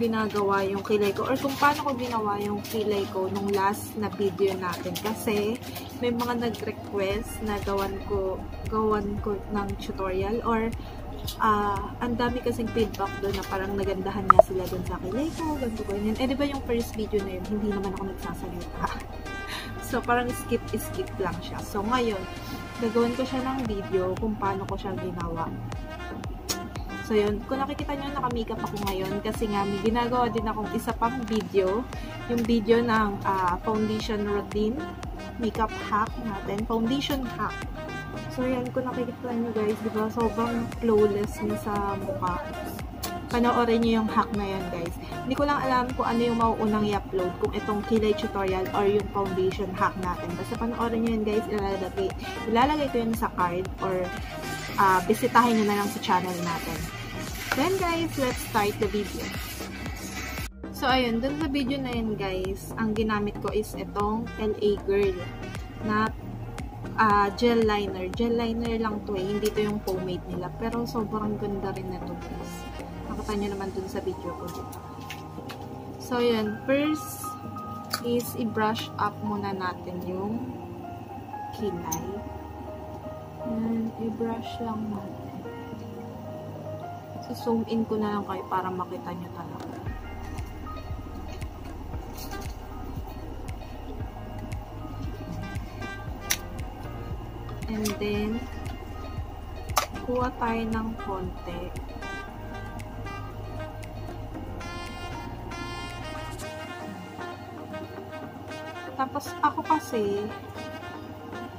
ginagawa yung kilay ko or kung paano ko ginawa yung kilay ko nung last na video natin. Kasi may mga nag-request na gawan ko, gawan ko ng tutorial or uh, ang dami kasing feedback doon na parang nagandahan nga sila doon sa kilay ko, ganito, ganyan. Eh, di ba yung first video na yun, hindi naman ako nagsasalita. so, parang skip-skip lang siya. So, ngayon, gagawin ko siya ng video kung paano ko siya ginawa. So, yun. Kung nakikita nyo, naka-makeup ako ngayon kasi nga may ginagawa din akong isa pang video. Yung video ng uh, foundation routine, makeup hack natin. Foundation hack. So, yan, kung nakikita nyo guys, di ba, sobrang flawless niya sa mukha. Panoorin nyo yung hack na yan, guys. Hindi ko lang alam kung ano yung mauunang i-upload, kung itong kilay tutorial or yung foundation hack natin. Basta panoorin nyo yun, guys. Ilalagay, ilalagay ko yun sa card or uh, bisitahin nyo na lang sa channel natin. Then, guys, let's start the video. So, ayun, dun sa video na yun, guys, ang ginamit ko is itong LA Girl na uh, gel liner. Gel liner lang to eh. Hindi to yung pomade nila. Pero sobrang ganda rin na to guys. Nakita nyo naman dun sa video ko. So, yun. First is i-brush up muna natin yung kilay. Yan. I-brush lang natin. So, zoom in ko na lang kayo para makita nyo talaga. And then, kuha tayo ng konti. Tapos, ako kasi,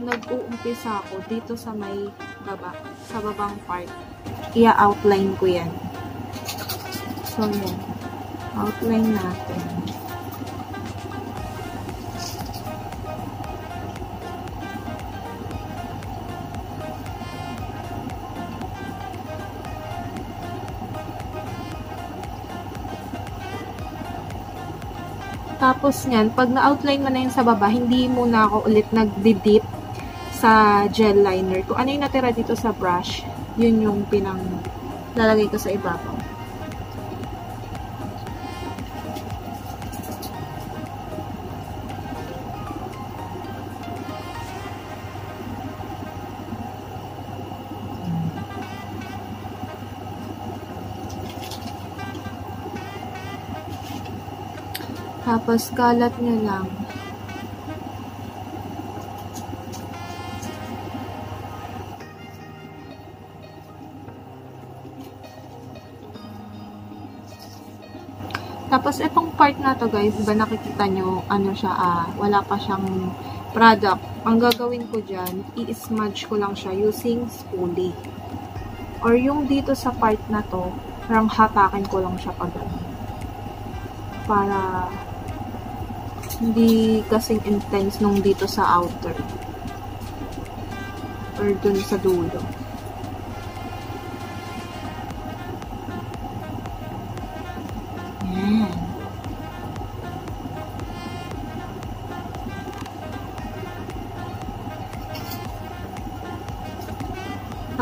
nag-uumpisa ako dito sa may baba, sa babang part. Ia-outline ko yan. So, yan. Outline natin. Tapos niyan, pag na-outline mo na yung sa baba, hindi muna ako ulit nag-dip sa gel liner. Kung ano yung natira dito sa brush, yun yung pinang lalagay ko sa ibabaw. Tapos, kalat nyo lang. Tapos, itong part na to guys, ba nakikita nyo, ano siya, ah, wala pa siyang product. Ang gagawin ko dyan, i-smudge ko lang siya using spoolie. Or yung dito sa part na to, parang hatakin ko lang siya pa Para hindi kasing intense nung dito sa outer. Or dun sa dulo.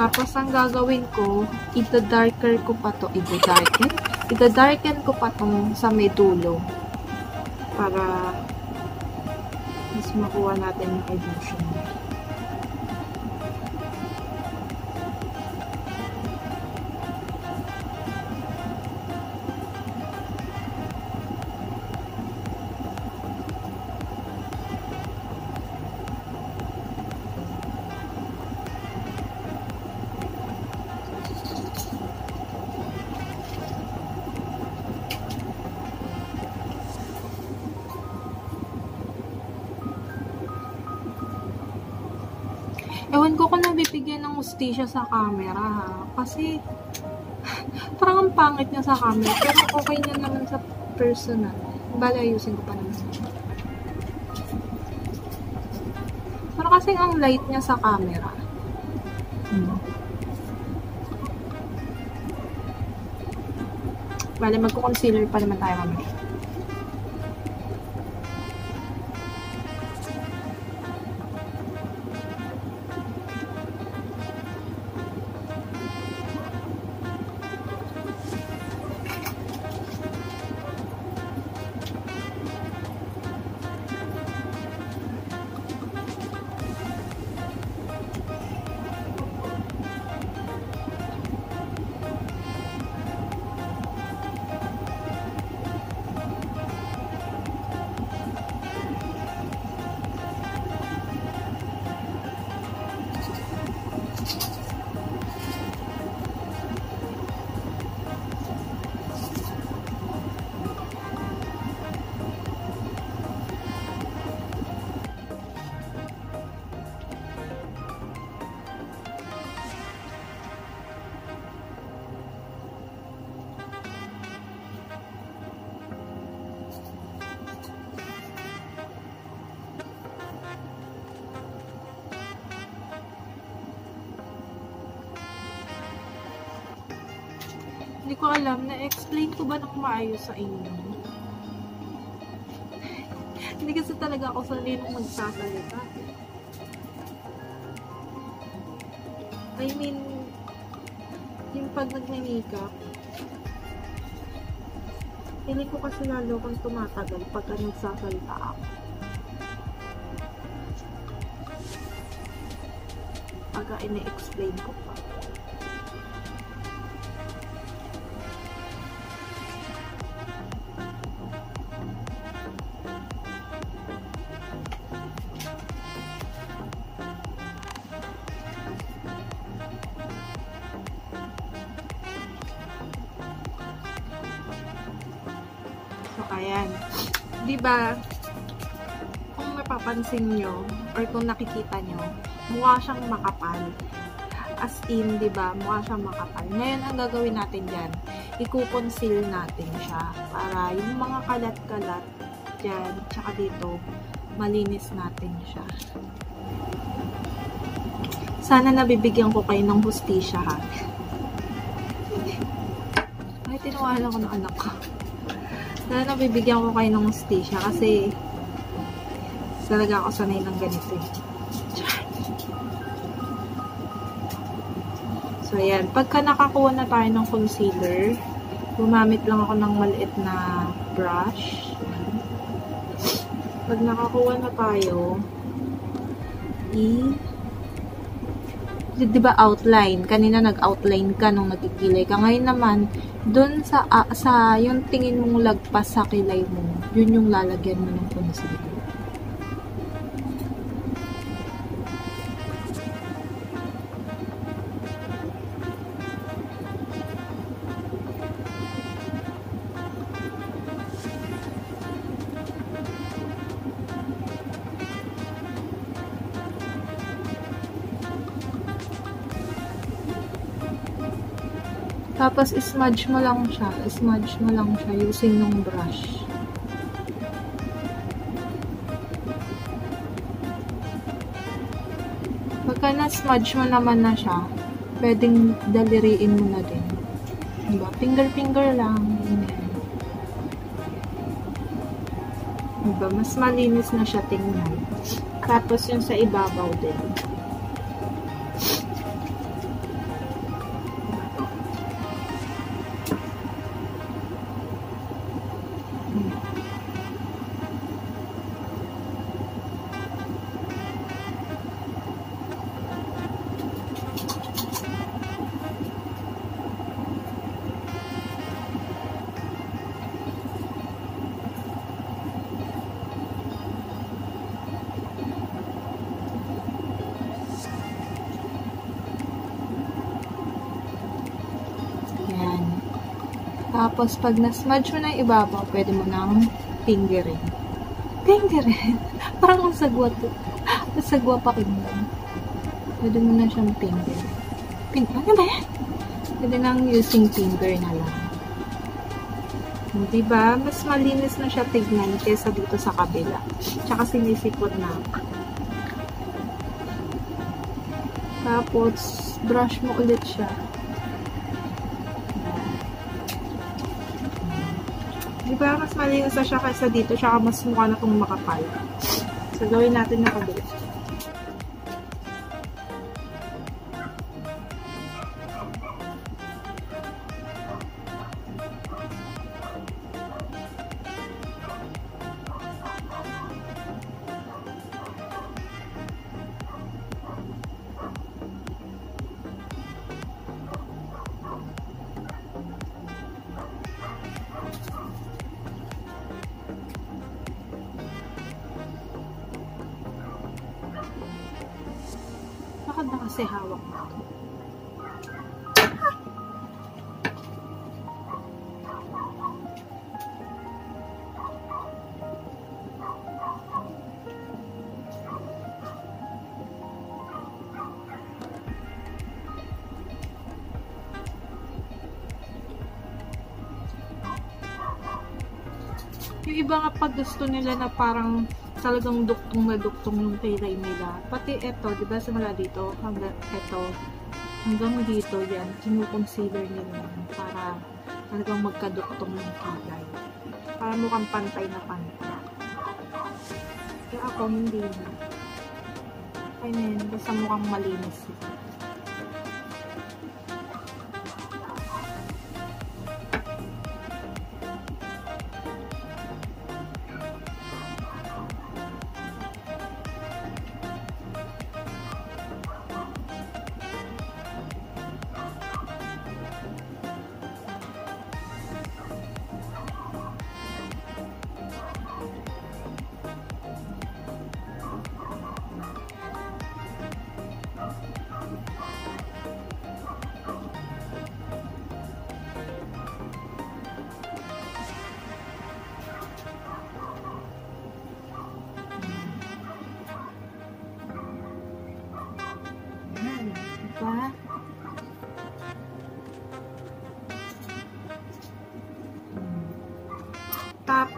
Tapos, ang gagawin ko, ita-darker ko pa to. Ita-darken? Ita-darken ko pa tong sa may dulo. Para mas makuha natin yung illusion. Ewan ko kung nabibigyan ng ustisya sa camera ha. Kasi, parang ang pangit niya sa camera. Pero okay na naman sa personal. Bala, ayusin ko pa naman. Pero kasi ang light niya sa camera. Hmm. Bale, magko-concealer pa naman tayo mamaya. Hindi ko alam, na-explain ko ba ng maayos sa inyo? Hindi kasi talaga ako sanay nung magsasalita. I mean, yung pag nagme-makeup, hindi ko kasi lalo kung tumatagal pagka nagsasalita ako. Pagka ina-explain ko pa. Ba kung napapansin nyo, or kung nakikita nyo, mukha siyang makapal. As in, di ba mukha siyang makapal. Ngayon, ang gagawin natin dyan, i-conceal natin siya. Para yung mga kalat-kalat dyan, tsaka dito, malinis natin siya. Sana nabibigyan ko kayo ng hustisya, ha? Ay, tinawalan ko ng anak ko. Sana nabibigyan ko kayo ng hustisya kasi talaga ako sanay ng ganito eh. So, ayan. Pagka nakakuha na tayo ng concealer, gumamit lang ako ng maliit na brush. Pag nakakuha na tayo, i di ba outline? Kanina nag-outline ka nung nagkikilay ka. Ngayon naman, dun sa, uh, sa yung tingin mong lagpas sa kilay mo, yun yung lalagyan mo ng concealer. Tapos, smudge mo lang siya. Smudge mo lang siya using ng brush. Pagka na-smudge mo naman na siya, pwedeng daliriin mo na din. Diba? Finger-finger lang. Diba? Mas malinis na siya tingnan. Tapos yung sa ibabaw din. Tapos, pag na-smudge mo na yung ibabaw, pwede mo nang fingerin. Fingerin? Parang ang sagwa to. Ang sagwa pa kingdom. Pwede mo na siyang finger. Pin ano ba yan? Pwede nang using finger na lang. Diba? Mas malinis na siya tignan kesa dito sa kabila. Tsaka sinisipot na. Tapos, brush mo ulit siya. Di ba mas malinis na siya kaysa dito, tsaka mas mukha na itong makapal. So, gawin natin na kabila. Kasi hawak mo ito? Yung iba nga pag gusto nila na parang talagang duktong na duktong yung kilay nila. Pati ito, di ba simula dito hanggang ito, hanggang dito yan, kinukoncealer nila para talagang magkaduktong ng kilay. Para mukhang pantay na pantay. Pero ako hindi na. Na yun, basta mukhang malinis. Yan,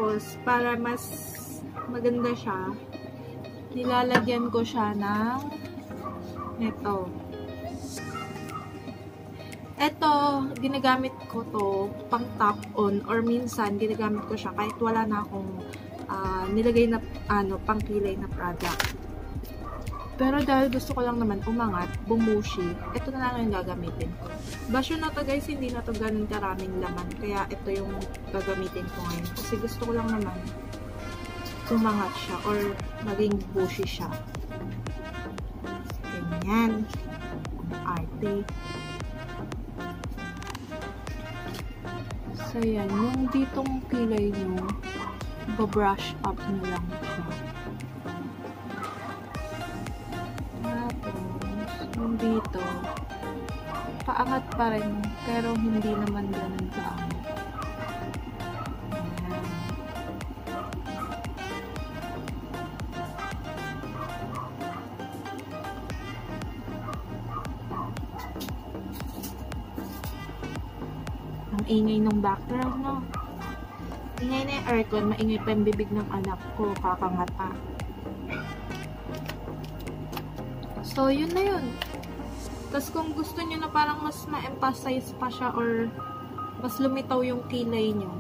Tapos, para mas maganda siya, nilalagyan ko siya ng ito. Ito, ginagamit ko to pang top on or minsan ginagamit ko siya kahit wala na akong ah, nilagay na ano, pang kilay na product. Pero dahil gusto ko lang naman umangat, bumushi, ito na lang yung gagamitin ko. Basyo na to guys, hindi na to ganun karaming laman. Kaya ito yung gagamitin ko ngayon. Kasi gusto ko lang naman umangat siya or maging bushy siya. Ganyan. Arte. So yan, yung ditong kilay nyo, ba-brush up nyo lang siya. Yung dito, paangat pa rin, pero hindi naman ganun kaangat. Ang ingay ng background, no? Ingay na yung aircon, maingay pa yung bibig ng anak ko, kakangata. So, yun na yun. Tapos kung gusto nyo na parang mas ma-emphasize pa siya or mas lumitaw yung kilay nyo,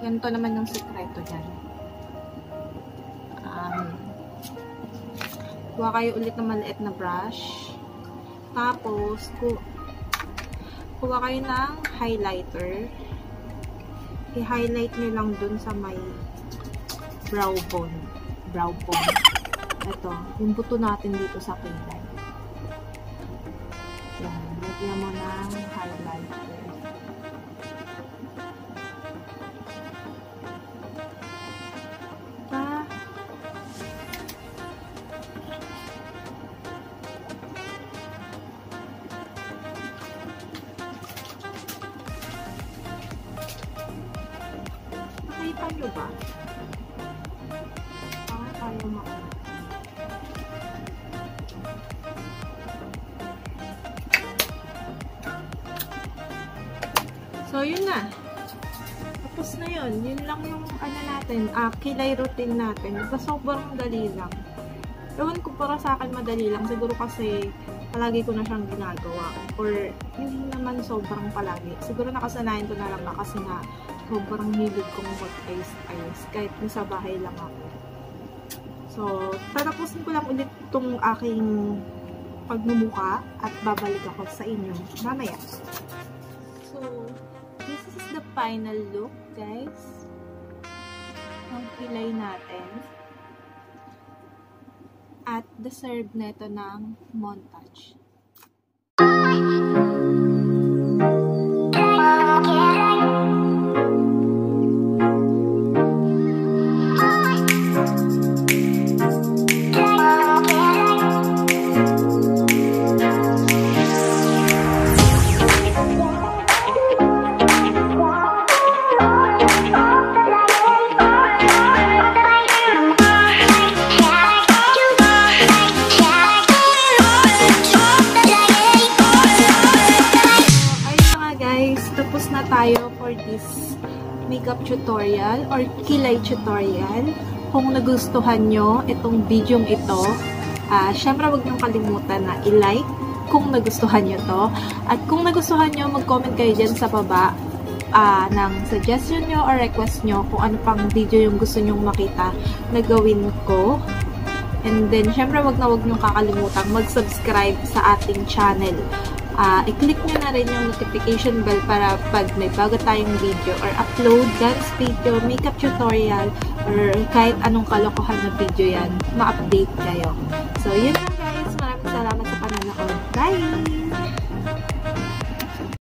ganito naman yung sekreto dyan. Um, kuha kayo ulit ng maliit na brush. Tapos, ku kuha kayo ng highlighter. I-highlight nyo lang dun sa may brow bone. Brow bone. Ito, yung buto natin dito sa kilay. Yan, lagyan mo ng highlighter. So, yun na. Tapos na yun. Yun lang yung ano natin, ah, kilay routine natin. Basta sobrang dali lang. Ewan ko para sa akin madali lang. Siguro kasi palagi ko na siyang ginagawa. Or hindi naman sobrang palagi. Siguro nakasanayan ko na lang na kasi nga sobrang hilig kong mag-ayos-ayos. Kahit nasa bahay lang ako. So, tatapusin ko lang ulit itong aking pagmumuka at babalik ako sa inyo mamaya. So, final look, guys. Ng pilay natin. At deserve neto ng montage. Nagustuhan nyo itong video ito, ah syempre huwag niyong kalimutan na i-like, kung nagustuhan nyo to. At kung nagustuhan nyo, mag-comment kayo dyan sa baba ah, ng suggestion nyo or request nyo kung ano pang video yung gusto nyong makita na gawin ko. And then, syempre, wag na wag nyo kakalimutan mag-subscribe sa ating channel. Ah, i-click nyo na rin yung notification bell para pag may bago tayong video or upload, dance video, makeup tutorial, or kahit anong kalokohan na video yan, ma-update kayo. So, yun lang guys. Maraming salamat sa panonood. Bye!